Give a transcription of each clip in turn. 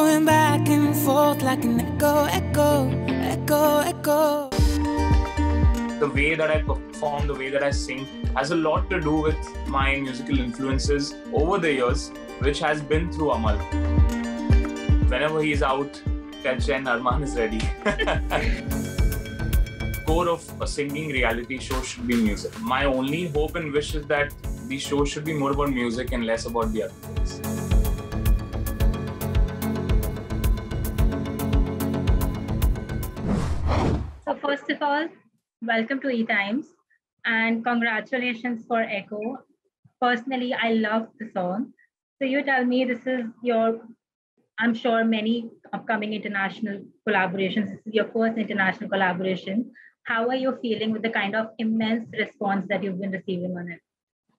going back and forth like an echo, echo, echo, echo. The way that I perform, the way that I sing, has a lot to do with my musical influences over the years, which has been through Amal. Whenever he's out, Kachen Armaan is ready. Core of a singing reality show should be music. My only hope and wish is that the show should be more about music and less about the other things. Of all, welcome to E Times and congratulations for Echo. Personally, I love the song. So you tell me this is your, I'm sure many upcoming international collaborations. This is your first international collaboration. How are you feeling with the kind of immense response that you've been receiving on it?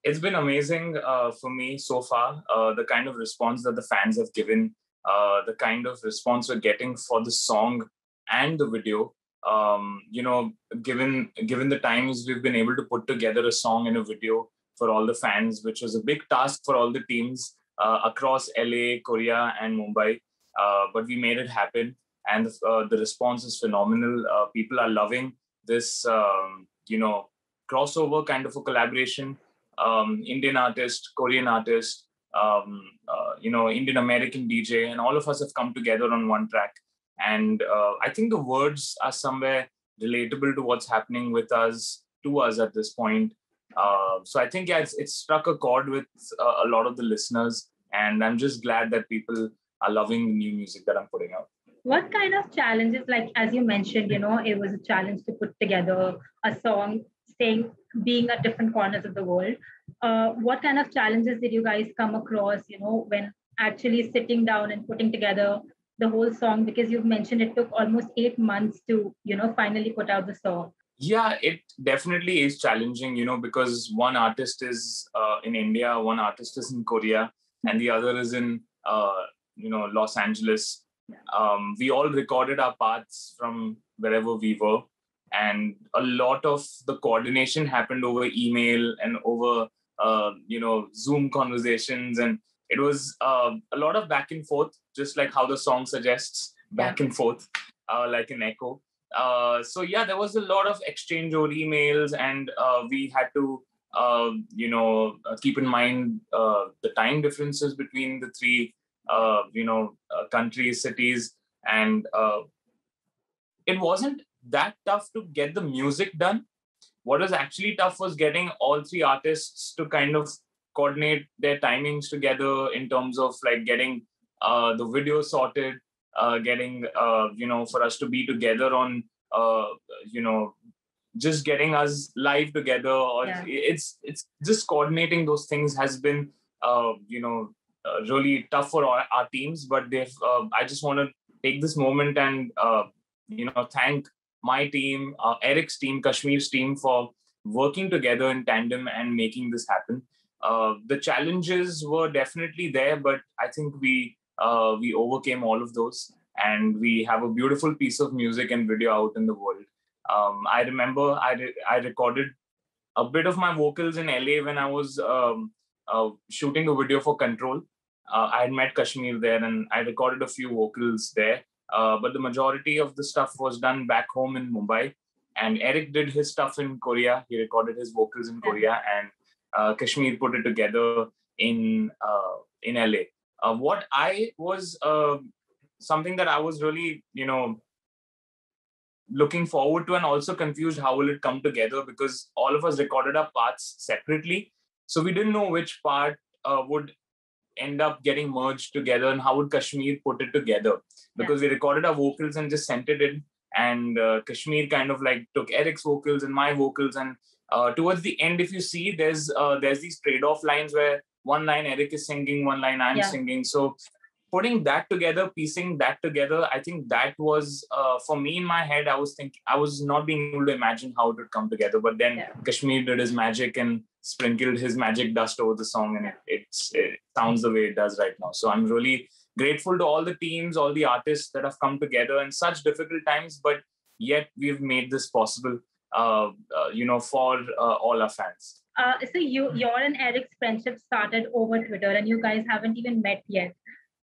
It's been amazing uh, for me so far. Uh, the kind of response that the fans have given, uh, the kind of response we're getting for the song and the video um, you know given given the times we've been able to put together a song and a video for all the fans which was a big task for all the teams uh, across la korea and mumbai uh, but we made it happen. And uh, the response is phenomenal. Uh, people are loving this um, you know crossover kind of a collaboration. Um, indian artist korean artist um, uh, you know indian american dj and all of us have come together on one track and uh, i think the words are somewhere relatable to what's happening with us to us at this point. Uh, so i think yeah it's, it's struck a chord with uh, a lot of the listeners and i'm just glad that people are loving the new music that i'm putting out. What kind of challenges like as you mentioned you know it was a challenge to put together a song staying being at different corners of the world. Uh, what kind of challenges did you guys come across you know when actually sitting down and putting together the whole song because you've mentioned it took almost eight months to you know finally put out the song. Yeah it definitely is challenging you know because one artist is uh, in india one artist is in korea and the other is in uh, you know los angeles. Um, we all recorded our parts from wherever we were and a lot of the coordination happened over email and over uh, you know zoom conversations and it was uh, a lot of back and forth, just like how the song suggests, back and forth, uh, like an echo. Uh, so yeah, there was a lot of exchange over emails, and uh, we had to, uh, you know, uh, keep in mind the time differences between the three, you know, countries, cities, and it wasn't that tough to get the music done. What was actually tough was getting all three artists to kind of coordinate their timings together in terms of like getting uh, the video sorted, uh, getting uh, you know for us to be together on uh, you know just getting us live together or yeah. it's it's just coordinating those things has been uh, you know uh, really tough for our, our teams but they've i just want to take this moment and you know thank my team eric's team KSHMR's team for working together in tandem and making this happen uh, the challenges were definitely there, but I think we uh, we overcame all of those, and we have a beautiful piece of music and video out in the world. Um, I remember I re- I recorded a bit of my vocals in LA when I was um, uh, shooting a video for Control. Uh, I had met KSHMR there, and I recorded a few vocals there. Uh, but the majority of the stuff was done back home in Mumbai. And Eric did his stuff in Korea. He recorded his vocals in Korea, and uh, KSHMR put it together in uh, in LA. Uh, what I was uh, something that I was really you know looking forward to and also confused how will it come together? Because all of us recorded our parts separately, so we didn't know which part uh, would end up getting merged together and how would KSHMR put it together. Because yeah. we recorded our vocals and just sent it in. And uh, KSHMR kind of like took Eric's vocals and my vocals. And uh, towards the end, if you see, there's uh, there's these trade-off lines where one line Eric is singing, one line I'm yeah. singing. So putting that together, piecing that together, I think that was uh, for me in my head. I was thinking I was not being able to imagine how it would come together. But then yeah. KSHMR did his magic and sprinkled his magic dust over the song, and it, it's, it sounds the way it does right now. So I'm really grateful to all the teams, all the artists that have come together in such difficult times, but yet we've made this possible. Uh, uh, you know, for uh, all our fans. So you, your and Eric's friendship started over Twitter, and you guys haven't even met yet.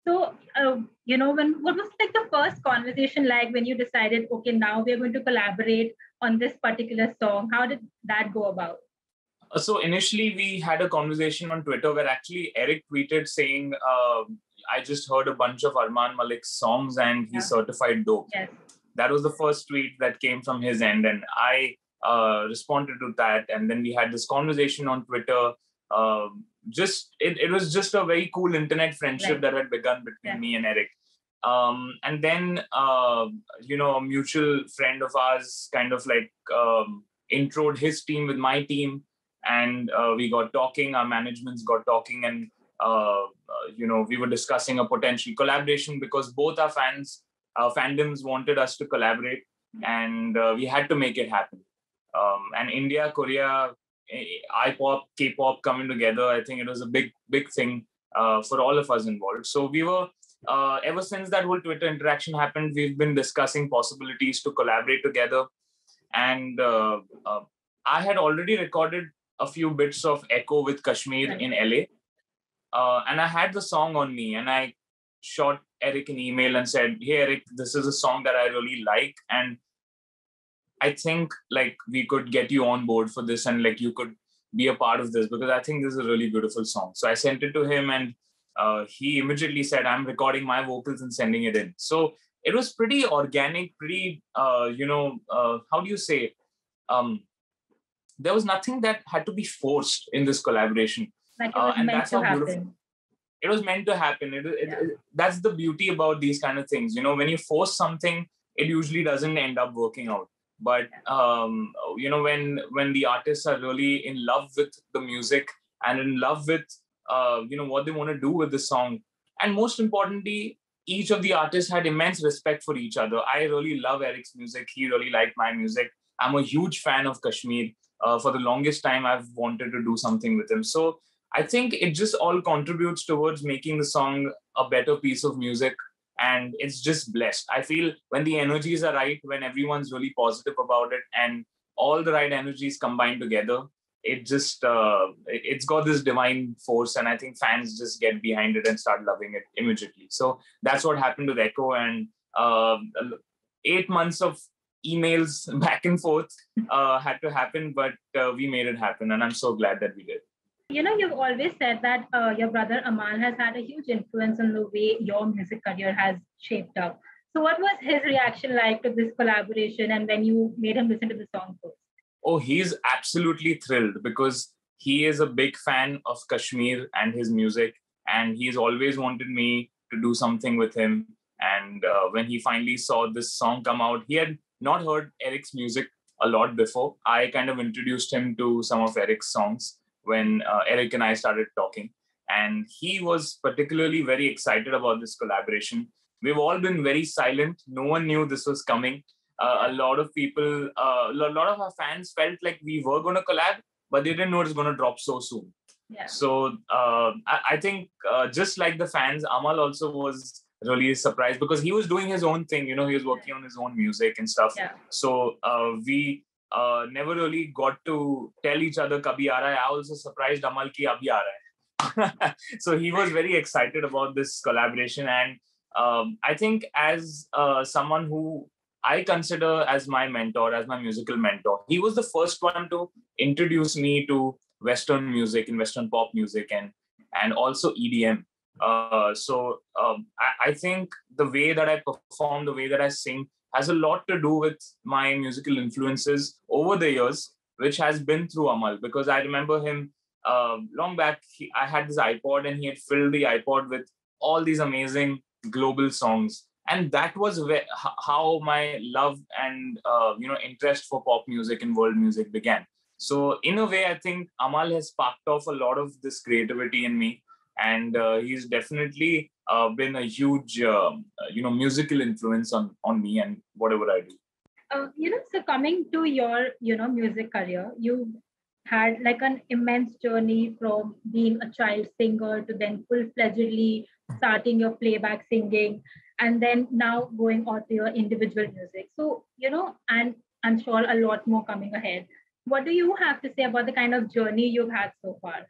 So, uh, you know, when what was like the first conversation like when you decided, okay, now we're going to collaborate on this particular song? How did that go about? Uh, so initially, we had a conversation on Twitter where actually Eric tweeted saying, uh, "I just heard a bunch of Armaan Malik's songs and he's yeah. certified dope." Yes. That was the first tweet that came from his end, and I uh, responded to that, and then we had this conversation on Twitter. Uh, just it, it was just a very cool internet friendship right. that had begun between yeah. me and Eric. Um, and then uh, you know a mutual friend of ours kind of like um, introed his team with my team, and uh, we got talking. Our managements got talking, and uh, uh you know we were discussing a potential collaboration because both our fans, our fandoms wanted us to collaborate, and uh, we had to make it happen. Um, and India, Korea, iPop, K-pop coming together. I think it was a big, big thing uh, for all of us involved. So we were uh, ever since that whole Twitter interaction happened, we've been discussing possibilities to collaborate together. And uh, uh I had already recorded a few bits of Echo with KSHMR in LA, uh, and I had the song on me, and I shot Eric an email and said, "Hey Eric, this is a song that I really like, and I think like we could get you on board for this and like you could be a part of this because I think this is a really beautiful song. So I sent it to him and uh, he immediately said, I'm recording my vocals and sending it in. So it was pretty organic, pretty, uh, you know, uh, how do you say? Um, there was nothing that had to be forced in this collaboration. Like uh, and that's how happen. beautiful it was meant to happen. It, it, yeah. it, that's the beauty about these kind of things. You know, when you force something, it usually doesn't end up working out but um, you know when when the artists are really in love with the music and in love with uh, you know what they want to do with the song. And most importantly each of the artists had immense respect for each other. I really love eric's music. He really liked my music. I'm a huge fan of KSHMR. Uh, for the longest time i've wanted to do something with him. So i think it just all contributes towards making the song a better piece of music and it's just blessed. I feel when the energies are right when everyone's really positive about it and all the right energies combined together it just uh, it's got this divine force and i think fans just get behind it and start loving it immediately. So that's what happened with echo and uh, eight months of emails back and forth uh, had to happen but uh, we made it happen and i'm so glad that we did you know, you've always said that uh, your brother Amal has had a huge influence on the way your music career has shaped up. So, what was his reaction like to this collaboration and when you made him listen to the song first? Oh, he's absolutely thrilled because he is a big fan of KSHMR and his music, and he's always wanted me to do something with him. And uh, when he finally saw this song come out, he had not heard Eric's music a lot before. I kind of introduced him to some of Eric's songs when uh, Eric and I started talking. And he was particularly very excited about this collaboration. We've all been very silent. No one knew this was coming. Uh, a lot of people, uh, a lot of our fans felt like we were going to collab, but they didn't know it was going to drop so soon. Yeah. So uh, I, I, think uh, just like the fans, Amal also was really surprised because he was doing his own thing. You know, he was working on his own music and stuff. Yeah. So uh, we uh, never really got to tell each other kabhi aa raha hai. I also surprised Amal ki abhi aa raha hai. so he was very excited about this collaboration and um, I think as uh, someone who I consider as my mentor, as my musical mentor, he was the first one to introduce me to Western music and Western pop music and and also EDM. Uh, so um, I, I, think the way that I perform, the way that I sing, has a lot to do with my musical influences over the years, which has been through Amal. Because I remember him uh, long back, he, I had this iPod and he had filled the iPod with all these amazing global songs. And that was where, how my love and uh, you know interest for pop music and world music began. So in a way, I think Amal has sparked off a lot of this creativity in me, and uh, he's definitely uh, been a huge um, uh, you know musical influence on on me and whatever I do. Uh, you know, so coming to your you know music career, you had like an immense journey from being a child singer to then full-fledgedly starting your playback singing and then now going on to your individual music. So you know and i'm sure a lot more coming ahead. What do you have to say about the kind of journey you've had so far?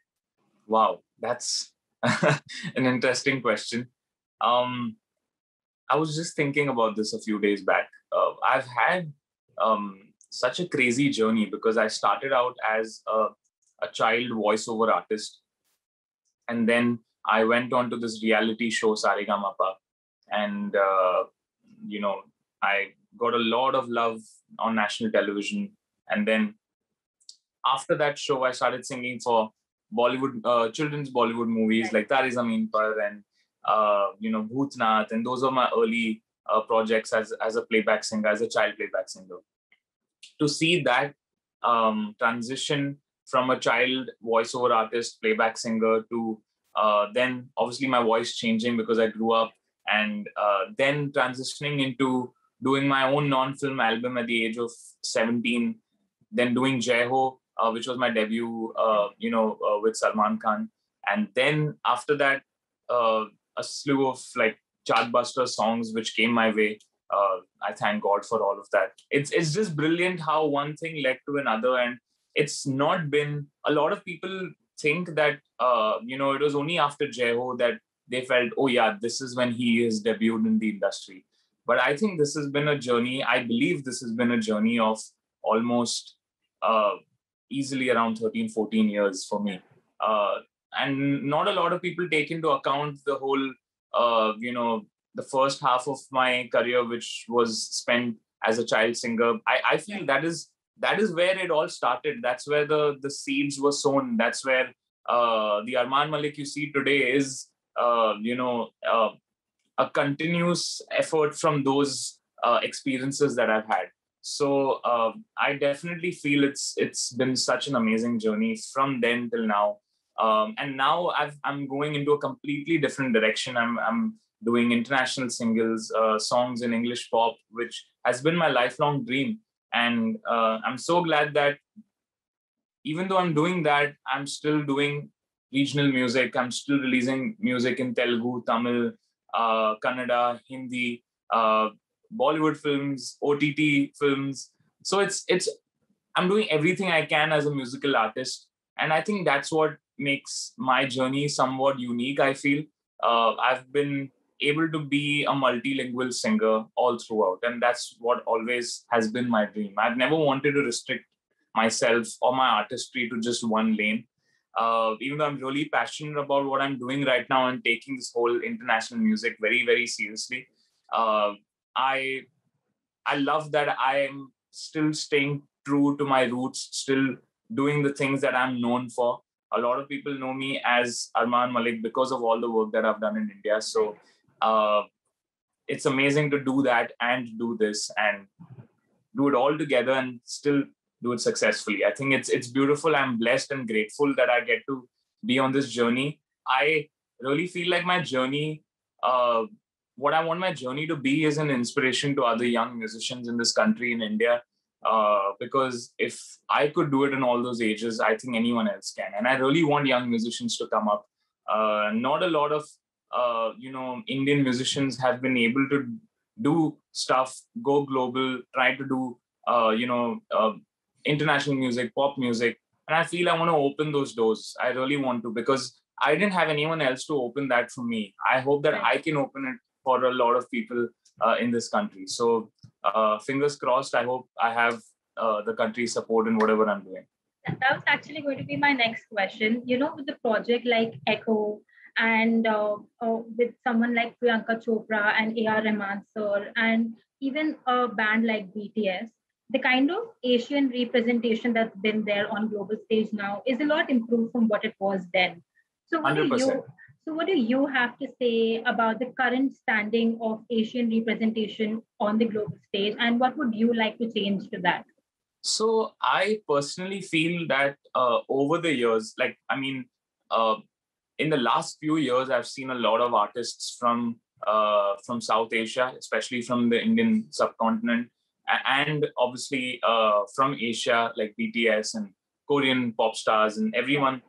Wow that's an interesting question. Um, I was just thinking about this a few days back. Uh, I've had um, such a crazy journey because I started out as a, a child voiceover artist, and then I went on to this reality show Sa Re Ga Ma Pa, and uh, you know I got a lot of love on national television, and then after that show, I started singing for Bollywood uh, children's Bollywood movies like Taare Zameen Par and uh, you know Bhootnath, and those were my early uh, projects as as a playback singer, as a child playback singer. To see that um, transition from a child voiceover artist, playback singer to uh, then obviously my voice changing because I grew up, and uh, then transitioning into doing my own non-film album at the age of 17, then doing Jai Ho, uh, which was my debut, uh, you know, uh, with Salman Khan, and then after that, uh, a slew of like chartbuster songs which came my way. Uh, I thank God for all of that. It's it's just brilliant how one thing led to another, and it's not been a lot of people think that uh, you know it was only after Jai Ho that they felt oh yeah this is when he is debuted in the industry. But I think this has been a journey. I believe this has been a journey of almost easily around 13, 14 years for me. Uh, and not a lot of people take into account the whole uh, you know the first half of my career which was spent as a child singer. I, I feel that is that is where it all started. That's where the the seeds were sown. That's where uh, the armaan malik you see today is uh, you know uh, a continuous effort from those uh, experiences that i've had so uh, i definitely feel it's it's been such an amazing journey from then till now um, and now i am going into a completely different direction. I'm, I'm doing international singles, uh, songs in English pop, which has been my lifelong dream. And uh, I'm so glad that even though I'm doing that, I'm still doing regional music. I'm still releasing music in Telugu, Tamil, uh, Kannada, Hindi, uh, Bollywood films, OTT films. So it's it's I'm doing everything I can as a musical artist, and I think that's what makes my journey somewhat unique. I feel uh, I've been able to be a multilingual singer all throughout, and that's what always has been my dream. I've never wanted to restrict myself or my artistry to just one lane. Uh, even though I'm really passionate about what I'm doing right now and taking this whole international music very, very seriously, uh, I I love that I am still staying true to my roots, still doing the things that I'm known for a lot of people know me as Armaan Malik because of all the work that I've done in India. So uh, it's amazing to do that and do this and do it all together and still do it successfully. I think it's it's beautiful. I'm blessed and grateful that I get to be on this journey. I really feel like my journey, uh, what I want my journey to be is an inspiration to other young musicians in this country in India uh, because if I could do it in all those ages, I think anyone else can. And I really want young musicians to come up. Uh, not a lot of uh, you know Indian musicians have been able to do stuff, go global, try to do uh, you know uh, international music, pop music, and I feel I want to open those doors. I really want to because I didn't have anyone else to open that for me. I hope that I can open it for a lot of people uh, in this country. So uh, fingers crossed. I hope I have uh, the country's support in whatever I'm doing. That was actually going to be my next question. You know, with the project like Echo and uh, uh, with someone like Priyanka Chopra and A.R. Rahman sir, and even a band like BTS, the kind of Asian representation that's been there on global stage now is a lot improved from what it was then. So, what 100%. do you so, what do you have to say about the current standing of Asian representation on the global stage, and what would you like to change to that? So, I personally feel that uh, over the years, like, I mean, uh, in the last few years, I've seen a lot of artists from uh, from South Asia, especially from the Indian subcontinent, and obviously uh, from Asia, like BTS and Korean pop stars and everyone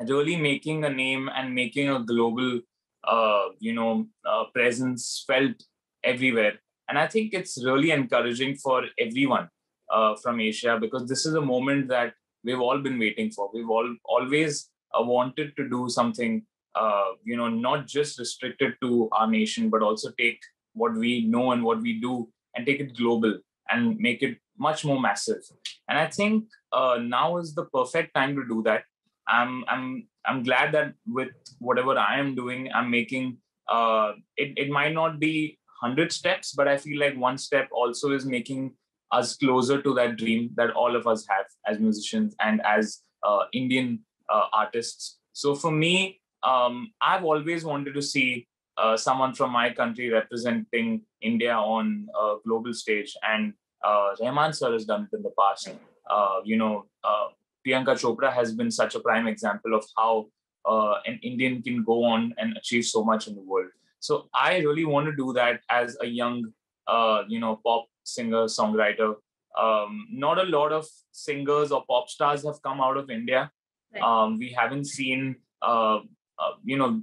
really making a name and making a global uh, you know uh, presence felt everywhere and i think it's really encouraging for everyone uh, from asia because this is a moment that we've all been waiting for we've all always uh, wanted to do something uh, you know, not just restricted to our nation, but also take what we know and what we do and take it global and make it much more massive. And I think uh, now is the perfect time to do that. I'm I'm I'm glad that with whatever I am doing, I'm making uh, it. It might not be hundred steps, but I feel like one step also is making us closer to that dream that all of us have as musicians and as uh, Indian uh, artists. So for me, um, I've always wanted to see uh, someone from my country representing India on a global stage, and uh, sir has done it in the past. Uh, you know, uh, Priyanka Chopra has been such a prime example of how uh, an Indian can go on and achieve so much in the world. So I really want to do that as a young, uh, you know, pop singer songwriter. Um, not a lot of singers or pop stars have come out of India. Right. Um, we haven't seen, uh, uh, you know,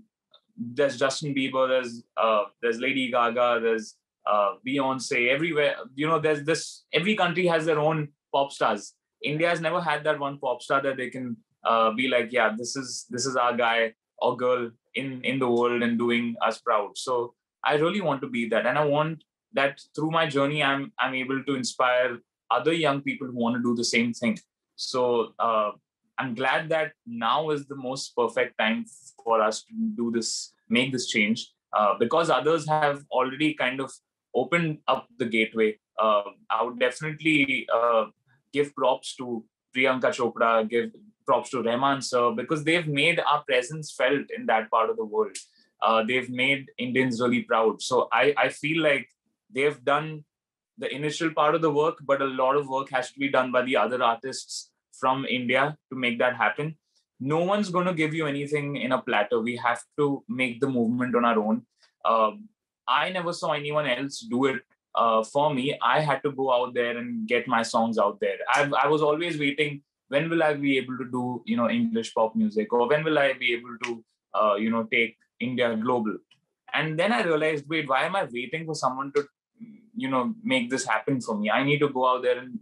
there's Justin Bieber, there's uh, there's Lady Gaga, there's uh, Beyonce. Everywhere, you know, there's this. Every country has their own pop stars. India has never had that one pop star that they can uh, be like, yeah, this is this is our guy or girl in in the world and doing us proud. So I really want to be that, and I want that through my journey, I'm I'm able to inspire other young people who want to do the same thing. So uh, I'm glad that now is the most perfect time for us to do this, make this change, uh, because others have already kind of opened up the gateway. Uh, I would definitely uh, give props to Priyanka Chopra, give props to Rahman sir, because they've made our presence felt in that part of the world. Uh, they've made Indians really proud. So I, I feel like they've done the initial part of the work, but a lot of work has to be done by the other artists from India to make that happen. No one's going to give you anything in a platter. We have to make the movement on our own. Uh, I never saw anyone else do it uh, for me. I had to go out there and get my songs out there. I, I was always waiting. When will I be able to do you know English pop music, or when will I be able to uh, you know take India global? And then I realized, wait, why am I waiting for someone to you know make this happen for me? I need to go out there and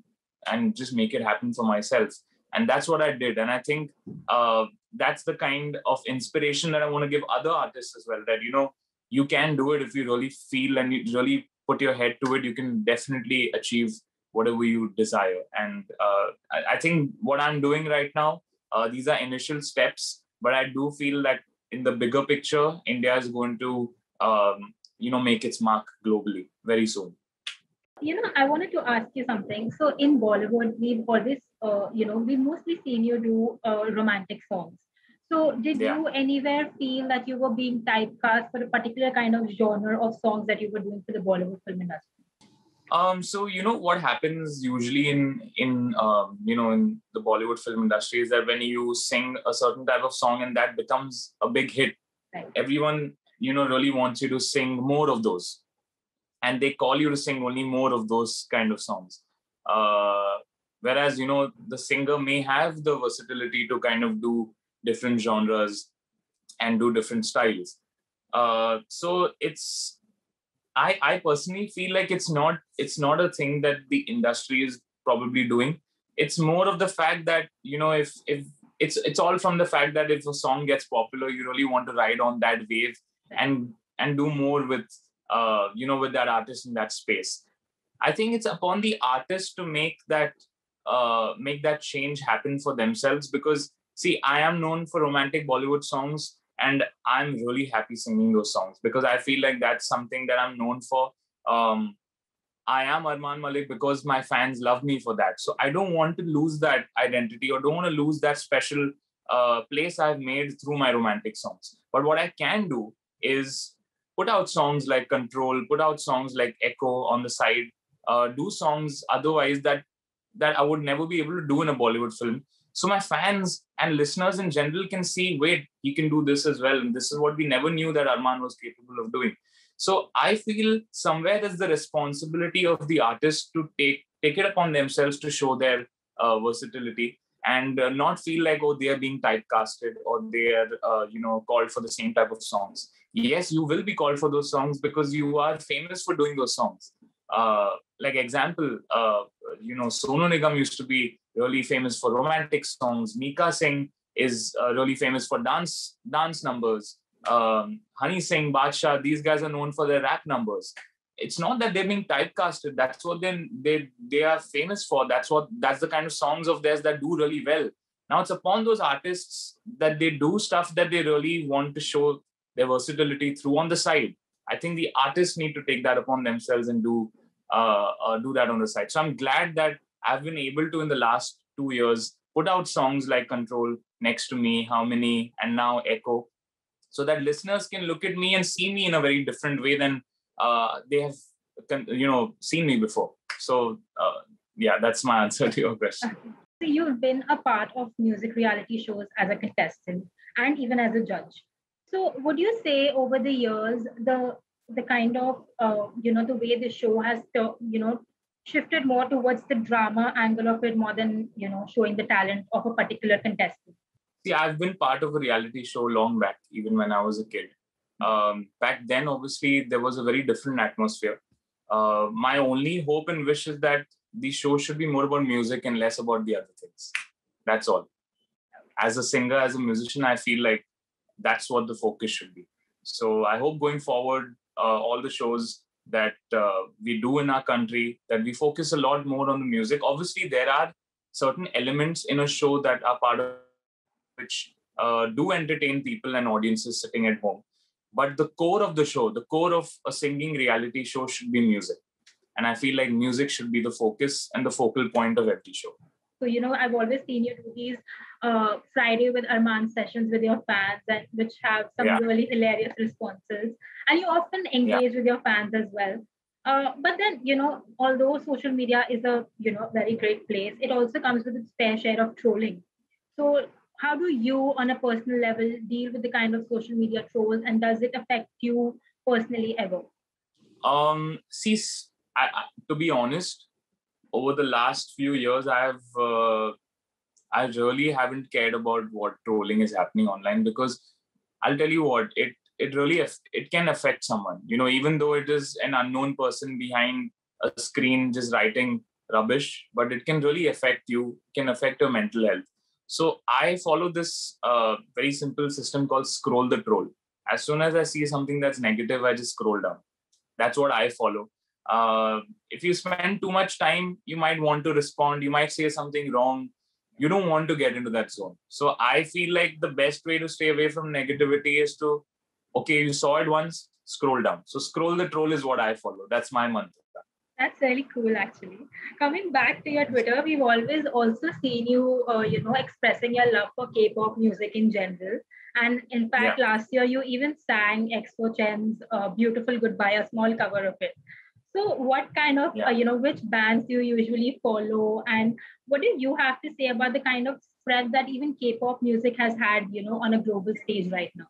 and just make it happen for myself and that's what i did and i think uh, that's the kind of inspiration that i want to give other artists as well that you know you can do it if you really feel and you really put your head to it you can definitely achieve whatever you desire and uh, I, I, think what i'm doing right now uh, these are initial steps but i do feel that in the bigger picture india is going to um, you know make its mark globally very soon you know, I wanted to ask you something. So in Bollywood, we've always, uh, you know, we've mostly seen you do uh, romantic songs. So did yeah. you anywhere feel that you were being typecast for a particular kind of genre of songs that you were doing for the Bollywood film industry? Um, so you know what happens usually in in um, you know in the Bollywood film industry is that when you sing a certain type of song and that becomes a big hit, right. everyone you know really wants you to sing more of those and they call you to sing only more of those kind of songs uh, whereas you know the singer may have the versatility to kind of do different genres and do different styles uh, so it's i i personally feel like it's not it's not a thing that the industry is probably doing it's more of the fact that you know if if it's it's all from the fact that if a song gets popular you really want to ride on that wave and and do more with uh, you know, with that artist in that space. I think it's upon the artist to make that uh, make that change happen for themselves because see, I am known for romantic Bollywood songs and I'm really happy singing those songs because I feel like that's something that I'm known for. Um, I am Armaan Malik because my fans love me for that. So I don't want to lose that identity or don't want to lose that special uh, place I've made through my romantic songs. But what I can do is put out songs like Control, put out songs like Echo on the side, uh, do songs otherwise that that I would never be able to do in a Bollywood film. So my fans and listeners in general can see, wait, he can do this as well. And this is what we never knew that Armaan was capable of doing. So I feel somewhere there's the responsibility of the artist to take take it upon themselves to show their uh, versatility and uh, not feel like oh they are being typecasted or they are uh, you know called for the same type of songs yes you will be called for those songs because you are famous for doing those songs uh, like example uh, you know sonu nigam used to be really famous for romantic songs mika singh is uh, really famous for dance dance numbers um, Honey Singh, Badshah, these guys are known for their rap numbers. It's not that they're being typecasted. That's what they they they are famous for. That's what that's the kind of songs of theirs that do really well. Now it's upon those artists that they do stuff that they really want to show their versatility through on the side. I think the artists need to take that upon themselves and do uh, uh, do that on the side. So I'm glad that I've been able to in the last two years put out songs like Control, Next to Me, How Many, and now Echo, so that listeners can look at me and see me in a very different way than uh, they have, you know, seen me before. So uh, yeah, that's my answer to your question. So you've been a part of music reality shows as a contestant and even as a judge. So would you say over the years the the kind of uh, you know the way the show has you know shifted more towards the drama angle of it more than you know showing the talent of a particular contestant. See i've been part of a reality show long back even when i was a kid. Um, back then obviously there was a very different atmosphere. Uh, my only hope and wish is that the show should be more about music and less about the other things. That's all. As a singer as a musician i feel like that's what the focus should be. So i hope going forward uh, all the shows that uh, we do in our country that we focus a lot more on the music. Obviously there are certain elements in a show that are part of which uh, do entertain people and audiences sitting at home. But the core of the show the core of a singing reality show should be music. And i feel like music should be the focus and the focal point of every show so you know i've always seen you do these uh, friday with armaan sessions with your fans and which have some yeah. really hilarious responses and you often engage yeah. with your fans as well uh, but then you know although social media is a you know very great place it also comes with its fair share of trolling so how do you on a personal level deal with the kind of social media trolls and does it affect you personally ever um see I, I, to be honest over the last few years i have uh, i really haven't cared about what trolling is happening online because i'll tell you what it it really it can affect someone. You know even though it is an unknown person behind a screen just writing rubbish but it can really affect you can affect your mental health. So i follow this uh, very simple system called scroll the troll. As soon as i see something that's negative i just scroll down. That's what i follow uh, if you spend too much time you might want to respond you might say something wrong you don't want to get into that zone so i feel like the best way to stay away from negativity is to okay, you saw it once, scroll down. So scroll the troll is what I follow. That's my mantra. That's really cool, actually. Coming back to your Twitter, we've always also seen you, uh, you know, expressing your love for K-pop music in general. And in fact, yeah. last year you even sang EXO Chen's uh, "Beautiful Goodbye," a small cover of it. So, what kind of, yeah. uh, you know, which bands do you usually follow, and what do you have to say about the kind of spread that even K-pop music has had, you know, on a global stage right now?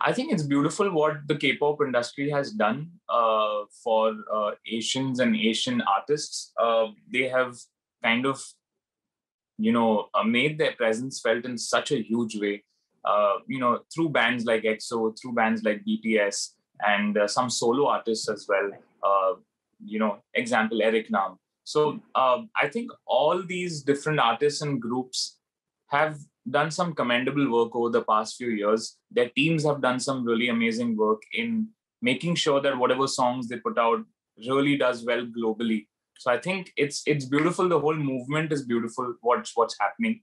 I think it's beautiful what the K-pop industry has done uh, for uh, Asians and Asian artists. Uh, they have kind of, you know, uh, made their presence felt in such a huge way. Uh, you know, through bands like EXO, through bands like BTS, and uh, some solo artists as well. You know, example Eric Nam. So I think all these different artists and groups have done some commendable work over the past few years. Their teams have done some really amazing work in making sure that whatever songs they put out really does well globally. So I think it's it's beautiful. The whole movement is beautiful. What's what's happening.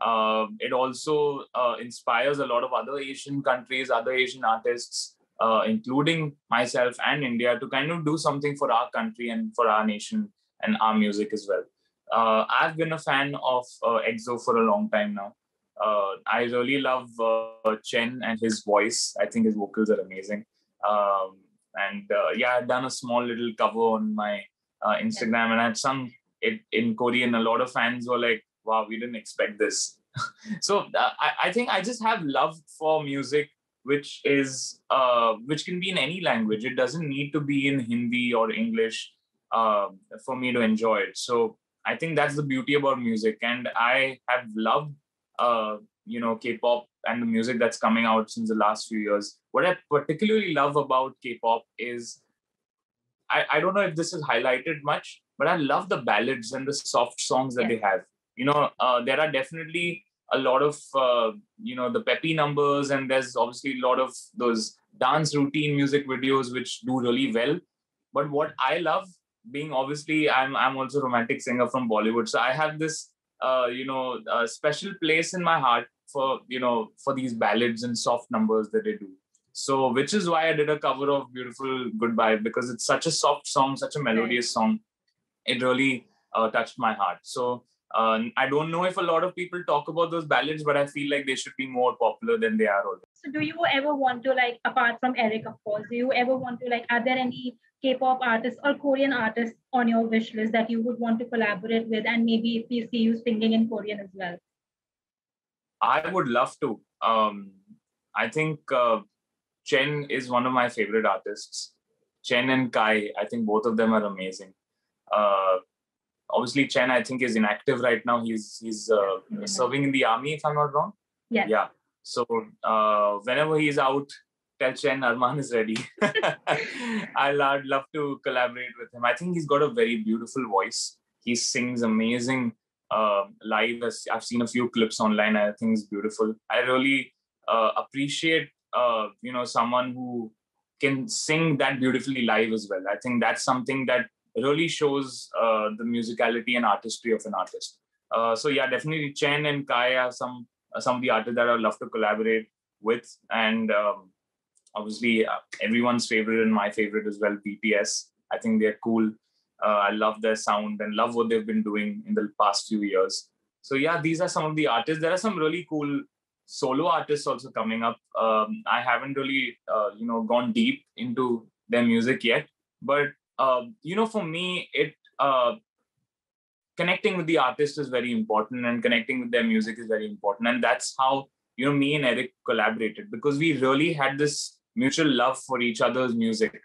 Uh, it also uh, inspires a lot of other Asian countries, other Asian artists, uh, including myself and India, to kind of do something for our country and for our nation and our music as well. Uh, I've been a fan of uh, EXO for a long time now uh, I really love uh, Chen and his voice. I think his vocals are amazing. Um, and uh, yeah, I've done a small little cover on my Instagram, and I've sung it in Korean. A lot of fans were like, "Wow, we didn't expect this." so I, I, think I just have love for music, which is uh, which can be in any language. It doesn't need to be in Hindi or English um, for me to enjoy it. So I think that's the beauty about music, and I have loved uh, you know K-pop and the music that's coming out since the last few years. What I particularly love about K-pop is I, I don't know if this is highlighted much, but I love the ballads and the soft songs that yeah. they have. You know, uh, there are definitely a lot of uh, you know the peppy numbers and there's obviously a lot of those dance routine music videos which do really well. But what i love being obviously i'm i'm also a romantic singer from bollywood. So i have this uh, you know a special place in my heart for you know for these ballads and soft numbers that they do. So which is why i did a cover of beautiful goodbye because it's such a soft song such a melodious song. It really uh, touched my heart. So uh, I don't know if a lot of people talk about those ballads, but I feel like they should be more popular than they are already. So, do you ever want to like, apart from Eric, of course, do you ever want to like, are there any K-pop artists or Korean artists on your wish list that you would want to collaborate with, and maybe if we see you singing in Korean as well? I would love to. Um, I think uh, Chen is one of my favorite artists. Chen and Kai, I think both of them are amazing. Uh, obviously Chen, I think, is inactive right now. He's he's uh, serving in the army, if I'm not wrong. Yeah. Yeah. So uh, whenever he's out, tell Chen Armaan is ready. I'll I'd love to collaborate with him. I think he's got a very beautiful voice. He sings amazing uh, live. I've seen a few clips online. I think it's beautiful. I really uh, appreciate uh, you know someone who can sing that beautifully live as well. I think that's something that really shows uh, the musicality and artistry of an artist. Uh, so yeah, definitely Chen and Kai are some uh, some of the artists that I would love to collaborate with, and um, obviously uh, everyone's favorite and my favorite as well, BTS. I think they're cool. Uh, I love their sound and love what they've been doing in the past few years. So yeah, these are some of the artists. There are some really cool solo artists also coming up. Um, I haven't really uh, you know gone deep into their music yet, but uh, you know, for me, it uh, connecting with the artist is very important, and connecting with their music is very important, and that's how you know me and Eric collaborated because we really had this mutual love for each other's music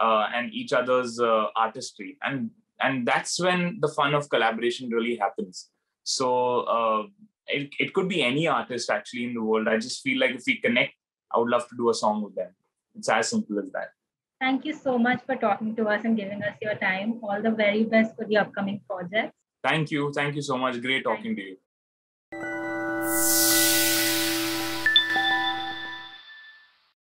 uh, and each other's uh, artistry, and and that's when the fun of collaboration really happens. So uh, it, it could be any artist actually in the world. I just feel like if we connect, I would love to do a song with them. It's as simple as that. Thank you so much for talking to us and giving us your time. All the very best for the upcoming projects. Thank you. Thank you so much. Great talking to you.